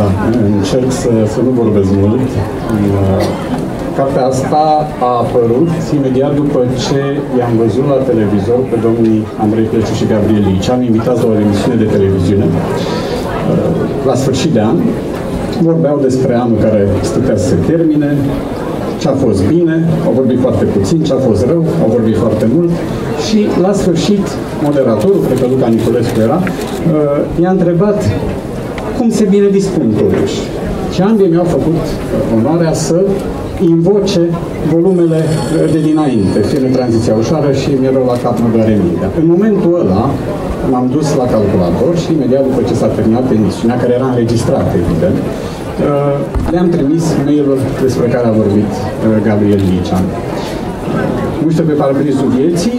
Da, încerc să, să nu vorbesc mult. Cartea asta a apărut imediat după ce i-am văzut la televizor pe domnii Andrei Pleciu și Gabriel Lici. Am invitat la o emisiune de televiziune la sfârșit de an. Vorbeau despre anul care stătea să se termine, ce a fost bine, au vorbit foarte puțin, ce a fost rău, au vorbit foarte mult și la sfârșit moderatorul, cred că Luca Niculescu era, i-a întrebat cum se bine dispun totuși. Și ambii mi-au făcut onoarea să invoce volumele de dinainte, fie de tranziția ușoară și mi-erau la cap mă doare mintea. În momentul ăla m-am dus la calculator și imediat după ce s-a terminat emisiunea, care era înregistrată, evident, uh, le-am trimis mail-ul despre care a vorbit uh, Gabriel Licean. Muște pe parbrisul vieții,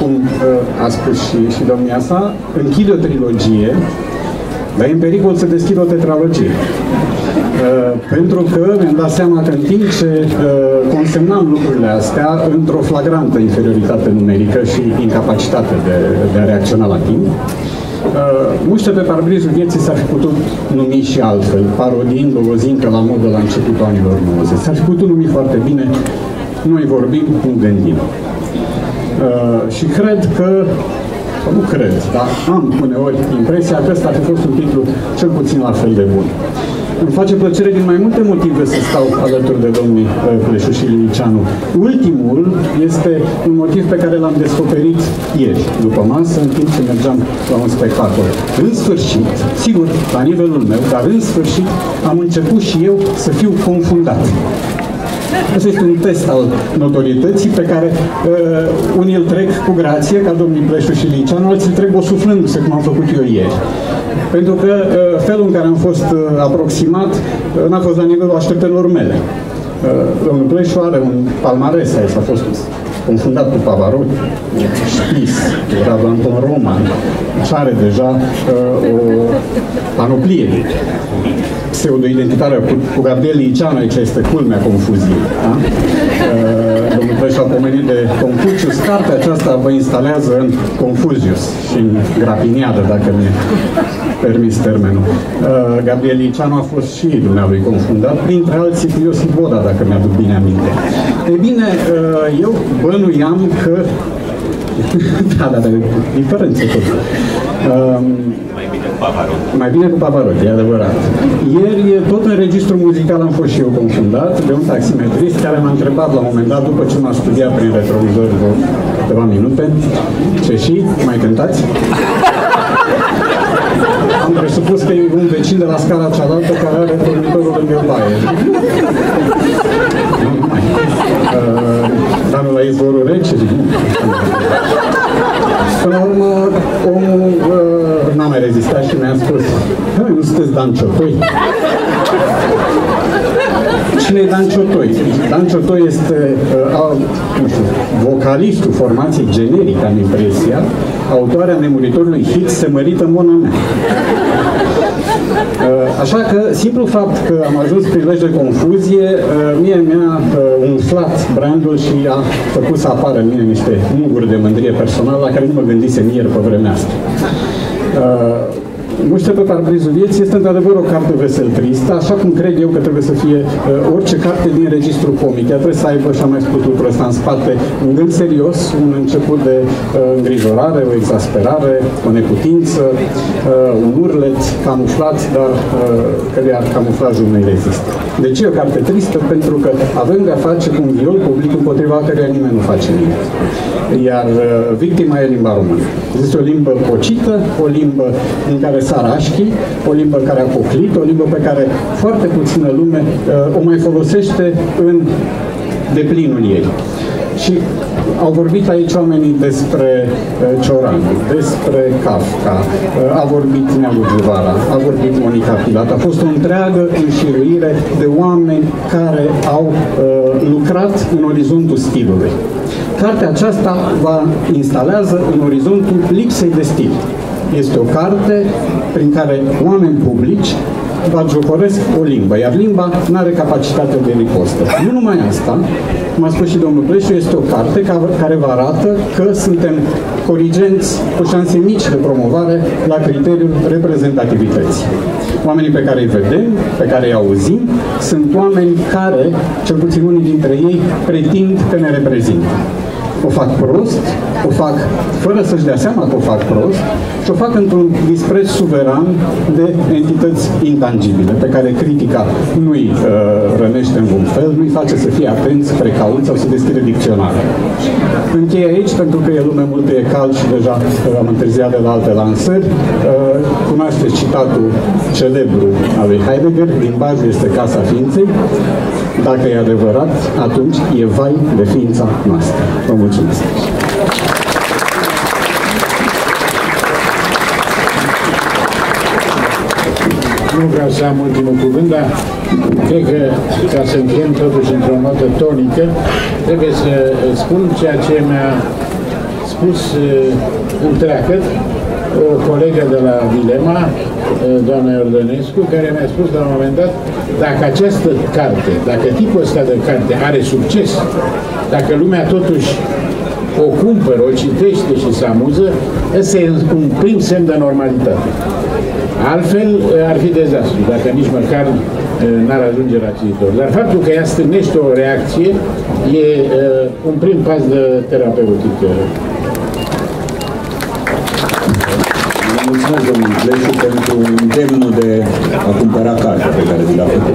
cum uh, a spus și, și domnia sa, închide o trilogie, dar e în pericol să deschid o tetralogie. Uh, pentru că mi-am dat seama că în timp ce uh, consemnam lucrurile astea într-o flagrantă inferioritate numerică și incapacitate de, de a reacționa la timp, Uh, muște pe parbrizul vieții s-ar fi putut numi și altfel, parodiind o zincă la modă la începutul anilor 90. S-ar fi putut numi foarte bine, noi vorbim, nu gândim. Uh, și cred că nu cred, dar am uneori impresia că ăsta ar fi fost un titlu cel puțin la fel de bun. Îmi face plăcere din mai multe motive să stau alături de domnii uh, Pleșu și Liliceanu. Ultimul este un motiv pe care l-am descoperit ieri, după masă, în timp ce mergeam la un spectacol. În sfârșit, sigur, la nivelul meu, dar în sfârșit am început și eu să fiu confundat. Asta este un test al notorietății pe care uh, unii îl trec cu grație, ca domnul Pleșu și Liceanu, alții îl trec osuflându-se, cum am făcut eu ieri. Pentru că uh, felul în care am fost uh, aproximat uh, n-a fost la nivelul așteptărilor mele. Uh, domnul Pleșu are un palmares aici, a fost confundat cu Pavarotti, Spis, Radu Anton Roman, și are deja uh, o panoplie pseudo-identitară cu, cu Gabriel Liceanu, aici este culmea confuziei. Da? Uh, domnul Preș a pomenit de Confucius, cartea aceasta vă instalează în Confuzius și în Grapiniadă, dacă mi permis termenul. Uh, Gabriel Liceanu a fost și dumnealui confundat, printre alții cu Iosif Boda, dacă mi-aduc bine aminte. E bine, uh, eu bănuiam că da, da, da, diferențe tot. Um, Pavarotti. Mai bine cu Pavarotti, e adevărat. Ieri, tot în registru muzical am fost și eu confundat de un taximetrist care m-a întrebat la un moment dat, după ce m-a studiat prin retrovizor vreo câteva minute, ce și, mai cântați? Am presupus că e un vecin de la scara cealaltă care are dormitorul lângă baie. Uh, dar nu la izvorul rece? Până la urmă, omul uh, n-a mai rezistat și mi-a spus nu sunteți Dan Ciotoi? Cine e Dan Ciotoi? Dan Ciotoi este uh, nu știu, vocalistul formației generic, am impresia, autoarea nemuritorului hit Se mărită mona mea. Uh, așa că, simplu fapt că am ajuns prilej de confuzie, uh, mie mi-a uh, umflat brandul și a făcut să apară în mine niște unguri de mândrie personală la care nu mă gândisem ieri pe vremea asta. Muște pe parbrizul vieții este într-adevăr o carte vesel tristă, așa cum cred eu că trebuie să fie uh, orice carte din registru comic. Ea trebuie să aibă, și am mai spus lucrul ăsta în spate, un gând serios, un început de uh, îngrijorare, o exasperare, o neputință, uh, un urlet camuflat, dar uh, căreia camuflajul nu rezistă. De ce e o carte tristă? Pentru că avem de-a face cu un viol public împotriva căreia nimeni nu face nimic. Iar uh, victima e limba română. Este o limbă pocită, o limbă în care sarașchi, o limbă care a poclit, o limbă pe care foarte puțină lume uh, o mai folosește în deplinul ei. Și au vorbit aici oamenii despre uh, Cioran, despre Kafka, uh, a vorbit Neagu Juvara, a vorbit Monica Pilat. A fost o întreagă înșiruire de oameni care au uh, lucrat în orizontul stilului. Cartea aceasta va instalează în orizontul lipsei de stil. Este o carte prin care oameni publici bagiocoresc o limbă, iar limba nu are capacitate de ripostă. Nu numai asta, cum a spus și domnul Pleșu, este o carte care vă arată că suntem corigenți cu șanse mici de promovare la criteriul reprezentativității. Oamenii pe care îi vedem, pe care îi auzim, sunt oameni care, cel puțin unii dintre ei, pretind că ne reprezintă o fac prost, o fac fără să-și dea seama că o fac prost și o fac într-un dispreț suveran de entități intangibile, pe care critica nu-i uh, rănește în un fel, nu-i face să fie atenți, precauți sau să deschide dicționare. Închei aici, pentru că e lume mult, e cald și deja am întârziat de la alte lansări. Uh, cunoașteți citatul celebru al lui Heidegger, limbajul este casa ființei. Dacă e adevărat, atunci e vai de ființa noastră. Vă mulțumesc! Nu vreau să am ultimul cuvânt, dar cred că ca să încheiem totuși într-o notă tonică, trebuie să spun ceea ce mi-a spus uh, întreagăt o colegă de la Dilema, uh, doamna Iordănescu, care mi-a spus la un moment dat, dacă această carte, dacă tipul ăsta de carte are succes, dacă lumea totuși o cumpără, o citește și se amuză, ăsta e un prim semn de normalitate. Altfel ar fi dezastru, dacă nici măcar n-ar ajunge la cititor. Dar faptul că ea stârnește o reacție e uh, un prim pas de terapeutic. Mulțumesc, domnul Pleșu, pentru îndemnul de a cumpăra cartea pe care vi l-a făcut.